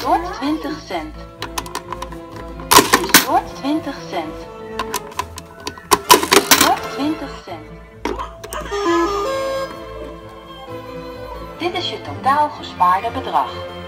stort 20 cent. Je stort 20 cent. Je stort 20 cent. Dit is je totaal gespaarde bedrag.